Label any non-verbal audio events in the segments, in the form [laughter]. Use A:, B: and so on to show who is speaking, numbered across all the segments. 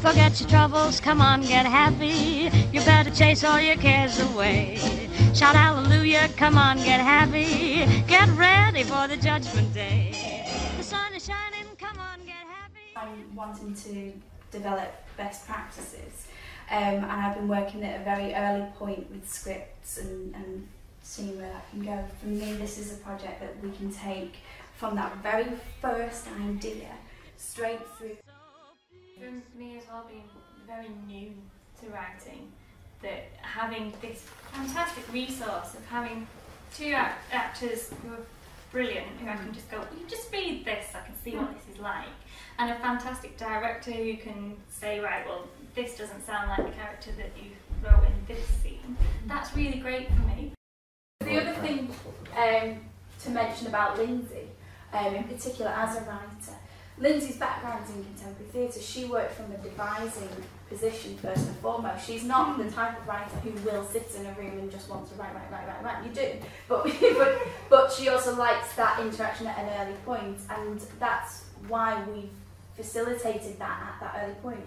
A: Forget your troubles, come on, get happy. You better chase all your cares away. Shout hallelujah, come on, get happy. Get ready for the judgment day. The sun is shining, come on, get happy.
B: I'm wanting to develop best practices. Um, and I've been working at a very early point with scripts and, and seeing where that can go. For me, this is a project that we can take from that very first idea straight through.
C: For me as well, being very new to writing, that having this fantastic resource of having two act- actors who are brilliant, who I can just go, you just read this, I can see what this is like, and a fantastic director who can say, right, well, this doesn't sound like the character that you wrote in this scene. That's really great for me.
B: The other thing um, to mention about Lindsay, um, in particular as a writer, Lindsay's background is in contemporary theatre. She worked from a devising position first and foremost. She's not the type of writer who will sit in a room and just want to write, write, write, write, write. You do, but [laughs] but, but she also likes that interaction at an early point, and that's why we've facilitated that at that early point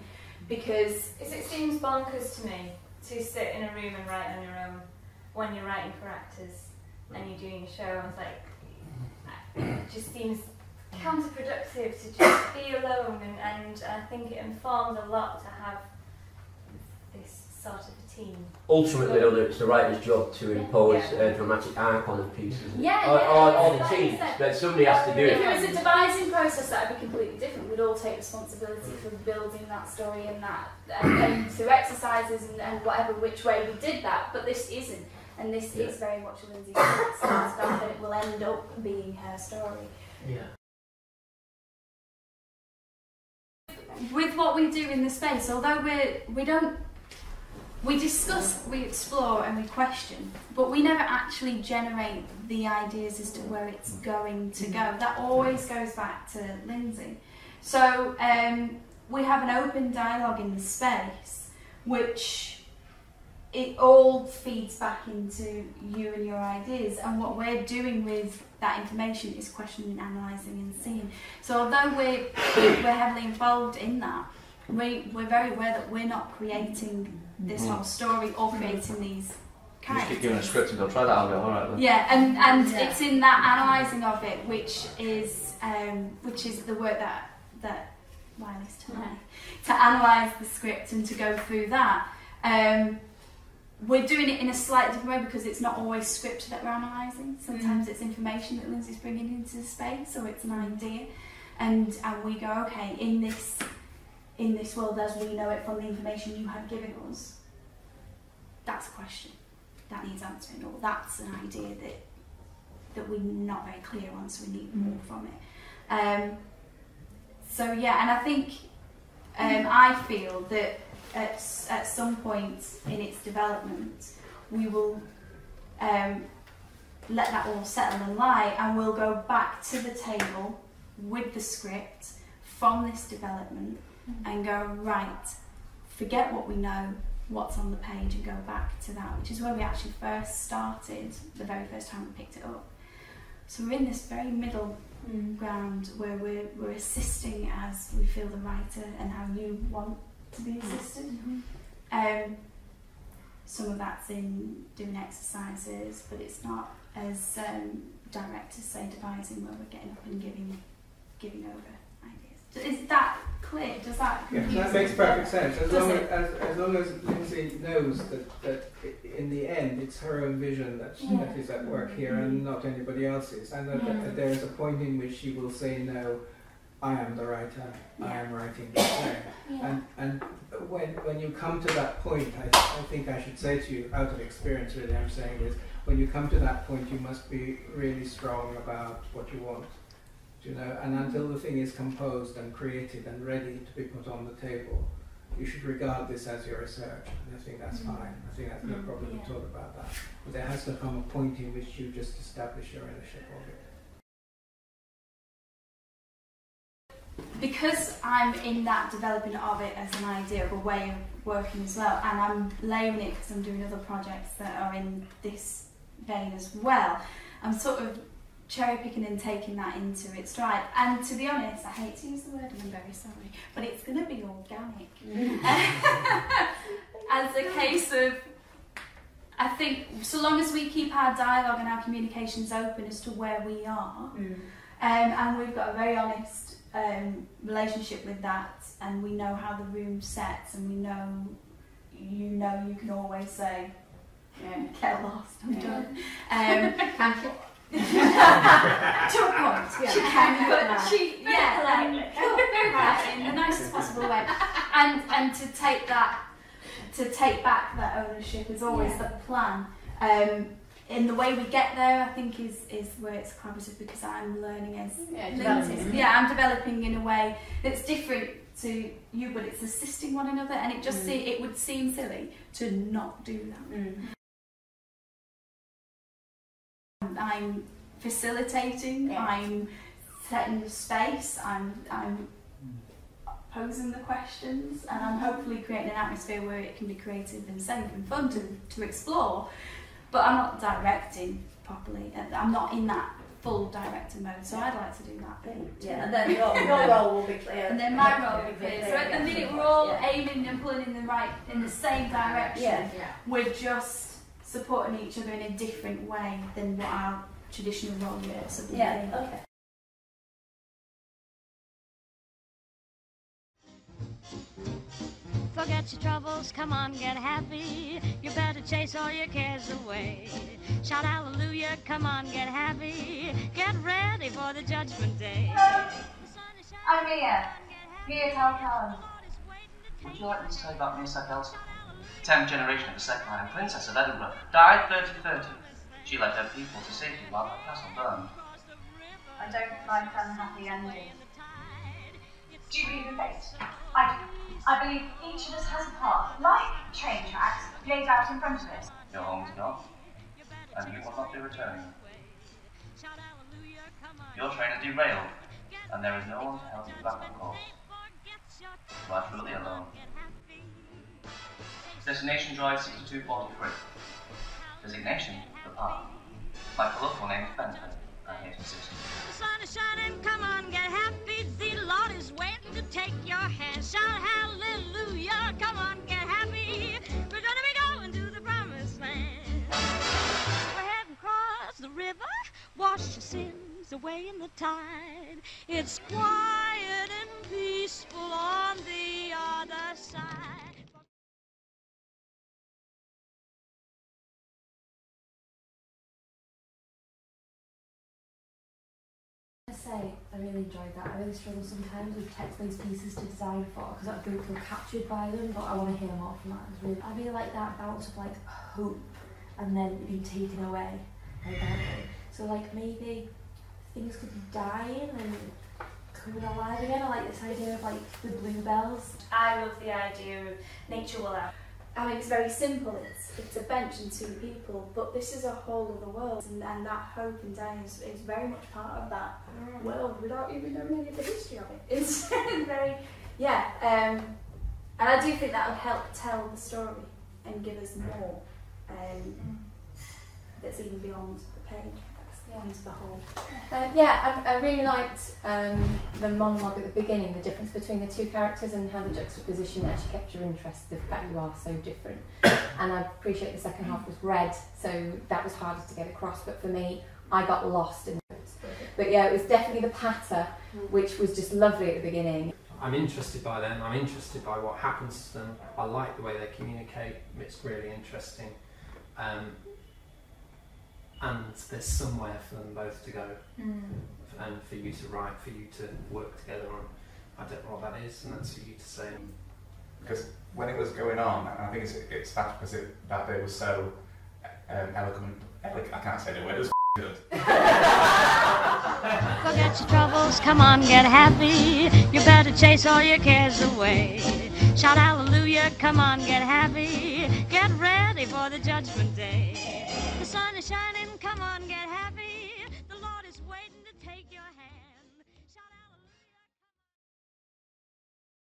B: because
C: Because it seems bonkers to me to sit in a room and write on your own when you're writing for actors and you're doing a show. I was like, it just seems counterproductive to just be alone, and, and I think it informs a lot to have this sort of a team.
D: Ultimately, though, it's the writer's job to impose
C: Yeah.
D: a dramatic icon of pieces.
B: Yeah,
D: or,
B: yeah,
D: or, or the team,
B: you said.
D: but somebody has to do
B: if
D: it.
B: it was a devising process, that would be completely different. We'd all take responsibility for building that story and that, and, and through exercises and, and whatever which way we did that. But this isn't, and this
D: Yeah.
B: is very much Lindsay's stance that it will end up being her story.
D: Yeah.
B: With what we do in the space, although we we don't we discuss, we explore, and we question, but we never actually generate the ideas as to where it's going to go. That always goes back to Lindsay. So um, we have an open dialogue in the space, which it all feeds back into you and your ideas, and what we're doing with that information is questioning, analysing, and seeing. So although we're we're heavily involved in that, we we're very aware that we're not creating this whole story or creating these
E: You just get given a script and go try that. I'll go all right. Then.
B: Yeah, and and
C: Yeah.
B: it's in that analysing of it which is um, which is the work that that Wiley's taught me to analyse the script and to go through that. Um, we're doing it in a slightly different way because it's not always script that we're analysing. Sometimes it's information that Lindsay's bringing into the space, or it's an idea, and and we go, okay, in this in this world as we know it from the information you have given us, that's a question that needs answering, or that's an idea that that we're not very clear on, so we need more from it. Um, so yeah, and I think um, I feel that at, at some point in its development, we will um, let that all settle and lie, and we'll go back to the table with the script from this development and go right. Forget what we know, what's on the page, and go back to that, which is where we actually first started the very first time we picked it up. So we're in this very middle ground where we're, we're assisting as we feel the writer and how you want to be assisted. Um, some of that's in doing exercises, but it's not as um, direct as say devising where we're getting up and giving giving over ideas. Is that clear? Does that
F: Yeah, that makes perfect sense. As
B: Does
F: long as, as, as long as Lindsay knows that, that in the end it's her own vision that,
B: Yeah.
F: that is at work here and not anybody else's, and that,
B: Yeah.
F: that there is a point in which she will say, "No, I am the writer. I am writing this way."
B: Yeah.
F: And and when when you come to that point, I, I think I should say to you, out of experience, really, I'm saying is when you come to that point, you must be really strong about what you want. You know, and until the thing is composed and created and ready to be put on the table, you should regard this as your research. And I think that's
B: Mm.
F: fine. I think that's no
B: Mm,
F: problem at
B: yeah.
F: all about that. But there has to come a point in which you just establish your ownership of it.
B: Because I'm in that developing of it as an idea of a way of working as well, and I'm layering it because I'm doing other projects that are in this vein as well. I'm sort of cherry picking and taking that into its stride. And to be honest, I hate to use the word, and I'm very sorry, but it's going to be organic. [laughs] As a case of, I think, so long as we keep our dialogue and our communications open as to where we are,
G: Mm.
B: um, and we've got a very honest um, relationship with that, and we know how the room sets, and we know, you know, you can always say, yeah, get lost, I'm done. Um, [laughs] [laughs] to a point,
G: Yeah.
B: she can, but she, yeah,
C: politely.
B: and- very politely, in the nicest possible way, and and to take that, to take back that ownership is always
G: Yeah.
B: the plan. Um, in the way we get there, I think is is where it's collaborative because I'm learning as
G: Yeah, developing.
B: yeah, I'm developing in a way that's different to you, but it's assisting one another, and it just
G: Mm.
B: see, it would seem silly to not do that.
G: Mm.
B: I'm facilitating,
G: Yeah.
B: I'm setting the space, I'm I'm posing the questions, and I'm hopefully creating an atmosphere where it can be creative and safe and fun to, to explore. But I'm not directing properly, I'm not in that full director mode, so I'd like to do that. bit.
G: Yeah, and then your, your [laughs] role will be clear.
B: And then my role will be clear. So at the minute we're all
G: Yeah.
B: aiming and pulling in the right, in the same direction.
G: Yeah, yeah.
B: We're just supporting each other in a different way than what our traditional role is.
G: Yeah, okay.
A: Forget your troubles, come on, get happy. You better chase all your cares away. Shout hallelujah, come on, get happy. Get ready for the judgment day.
H: I'm Mia. Mia Talcon.
I: Would you like me to tell you about Mia Sackelsky? Tenth generation of the second line princess of Edinburgh. Died 3030. She led her people to safety while her castle burned.
H: I don't like unhappy endings. Do you believe in fate? I do. I believe each of us has a path, like train tracks, laid out in front of us.
I: Your home is gone, and you will not be returning. Your train is derailed, and there is no one to help you back on course. You are truly alone. Destination Drive 6243. Designation, the path. My colloquial name is Bentley. I'm here to assist you.
A: The sun is shining, come on, get happy. Lord is waiting to take your hand. Shout hallelujah, come on, get happy. We're gonna be going to the promised land. We're heading across the river, wash your sins away in the tide. It's quiet and peaceful on the other side.
J: I say I really enjoyed that. I really struggle sometimes with text-based pieces to design for because I don't feel captured by them, but I want to hear more from that. Really, I really like that bounce of like hope and then being taken away. Like. So like maybe things could be dying and coming alive again. I like this idea of like the bluebells.
B: I love the idea of nature will out. I mean, it's very simple. It's it's a bench and two people, but this is a whole other world, and, and that hope and day is, is very much part of that world without even knowing the history of it. [laughs] It's very, yeah. Um, and I do think that would help tell the story and give us more um, that's even beyond the page. That's beyond the whole.
G: Uh, yeah, I, I really liked um, the monologue at the beginning, the difference between the two characters and how the juxtaposition actually kept your interest, the fact you are so different. [coughs] and I appreciate the second half was read, so that was harder to get across, but for me, I got lost in it. But yeah, it was definitely the patter, which was just lovely at the beginning.
K: I'm interested by them. I'm interested by what happens to them. I like the way they communicate. It's really interesting. Um, and there's somewhere for them both to go, and for you to write, for you to work together on. I don't know what that is, and that's for you to say.
L: because when it was going on, and I think it's, it's fact because it, that bit was so um, eloquent. Eloquent. I can't say the word. It was [laughs] good. [laughs]
A: Forget your troubles, come on, get happy. You better chase all your cares away. Shout hallelujah, come on, get happy. Get ready for the judgment day. The sun is shining, come on, get happy.